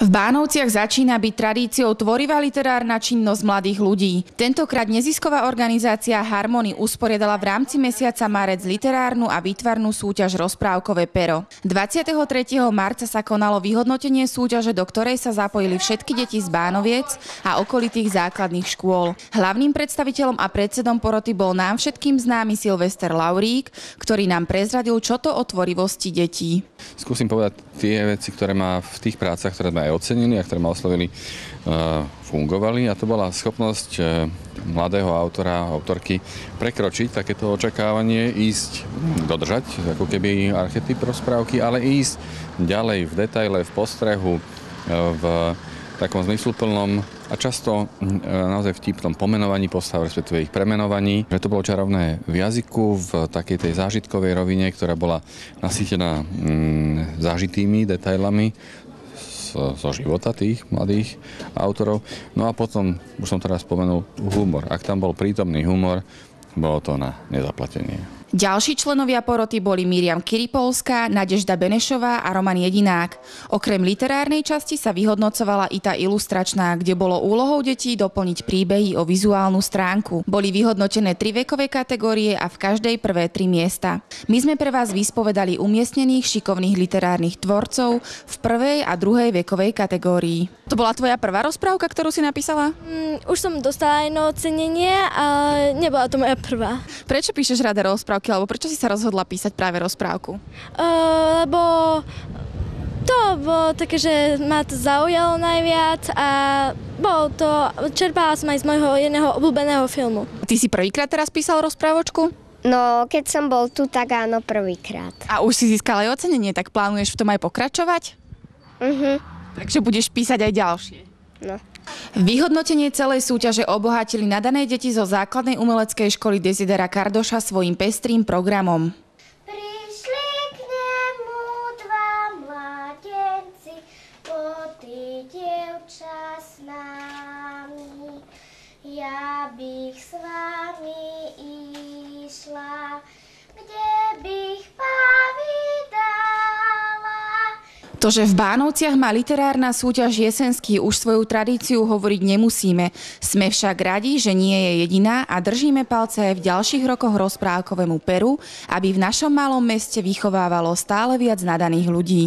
V Bánovciach začína byť tradíciou tvorivá literárna činnosť mladých ľudí. Tentokrát nezisková organizácia Harmony usporiadala v rámci mesiaca marec literárnu a výtvarnú súťaž Rozprávkové pero. 23. marca sa konalo vyhodnotenie súťaže, do ktorej sa zapojili všetky deti z Bánoviec a okolitých základných škôl. Hlavným predstaviteľom a predsedom poroty bol nám všetkým známy Silvester Laurík, ktorý nám prezradil, čo to o tvorivosti detí. Skúsim povedať tie veci, ktoré má v tých prácach, ktoré sme ocenili a ktoré ma oslovili, e, fungovali a to bola schopnosť e, mladého autora, autorky prekročiť takéto očakávanie, ísť, dodržať ako keby archetyp rozprávky, ale ísť ďalej v detaile, v postrehu, e, v takom zmysluplnom a často naozaj vtipnom pomenovaní postav, respektíve ich premenovaní. Že to bolo čarovné v jazyku, v takej tej zážitkovej rovine, ktorá bola nasýtená mm, zážitými detailami, zo života tých mladých autorov. No a potom, už som teraz spomenul, humor. Ak tam bol prítomný humor, bolo to na nezaplatenie. Ďalší členovia poroty boli Miriam Kiripolská, Nadežda Benešová a Roman Jedinák. Okrem literárnej časti sa vyhodnocovala i tá ilustračná, kde bolo úlohou detí doplniť príbehy o vizuálnu stránku. Boli vyhodnotené tri vekové kategórie a v každej prvé tri miesta. My sme pre vás vyspovedali umiestnených šikovných literárnych tvorcov v prvej a druhej vekovej kategórii. To bola tvoja prvá rozprávka, ktorú si napísala? Mm, už som dostala jedno ocenenie, ale nebola to moja prvá. Prečo píšeš rada rozprávky, alebo prečo si sa rozhodla písať práve rozprávku? Uh, lebo to bolo také, že ma to zaujalo najviac a bol to, čerpala som aj z môjho jedného obľúbeného filmu. Ty si prvýkrát teraz písal rozprávočku? No, keď som bol tu, tak áno, prvýkrát. A už si získala aj ocenenie, tak plánuješ v tom aj pokračovať? Mhm. Takže budeš písať aj ďalšie. No. Vyhodnotenie celej súťaže obohatili nadané deti zo základnej umeleckej školy Desidera Kardoša svojim pestrým programom. Prišli k nemu dva mladenci, poty dievča s nami. Ja bych s vami išla, To, že v Bánovciach má literárna súťaž Jesenský už svoju tradíciu hovoriť nemusíme. Sme však radi, že nie je jediná a držíme palce aj v ďalších rokoch rozprávkovému Peru, aby v našom malom meste vychovávalo stále viac nadaných ľudí.